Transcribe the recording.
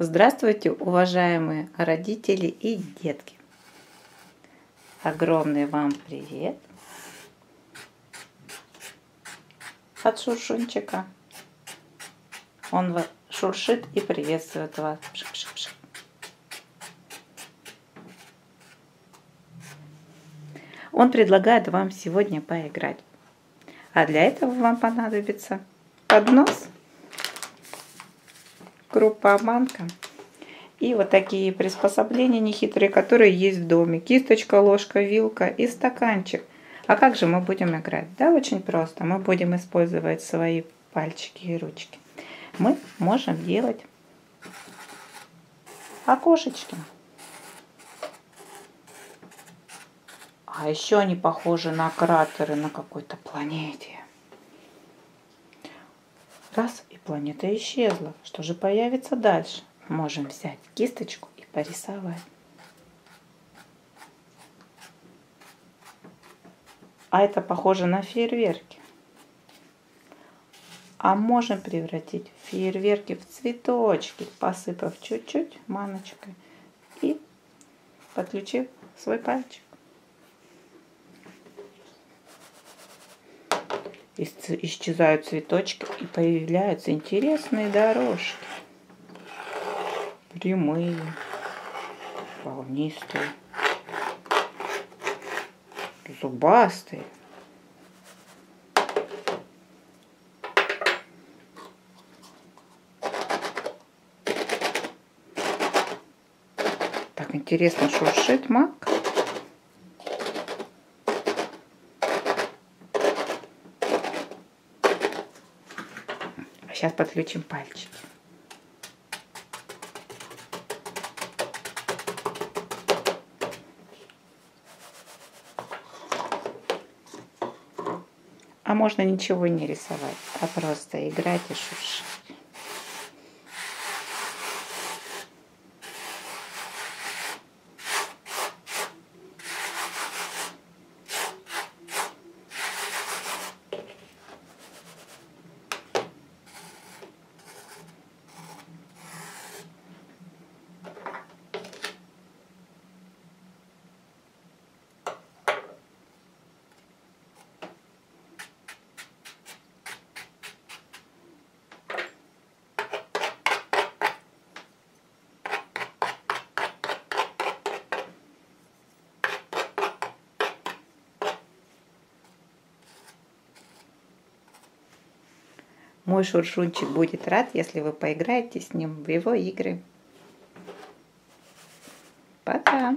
Здравствуйте, уважаемые родители и детки! Огромный вам привет от Шуршунчика. Он шуршит и приветствует вас. Он предлагает вам сегодня поиграть. А для этого вам понадобится поднос крупа манка. И вот такие приспособления нехитрые, которые есть в доме. Кисточка, ложка, вилка и стаканчик. А как же мы будем играть? Да, очень просто. Мы будем использовать свои пальчики и ручки. Мы можем делать окошечки. А еще они похожи на кратеры на какой-то планете. Раз, и планета исчезла. Что же появится дальше? Можем взять кисточку и порисовать. А это похоже на фейерверки. А можем превратить фейерверки в цветочки, посыпав чуть-чуть маночкой и подключив свой пальчик. Исчезают цветочки и появляются интересные дорожки. Прямые, волнистые, зубастые. Так интересно шуршит мак. Сейчас подключим пальчики. А можно ничего не рисовать, а просто играть и шуршать. Мой шуршунчик будет рад, если вы поиграете с ним в его игры. Пока!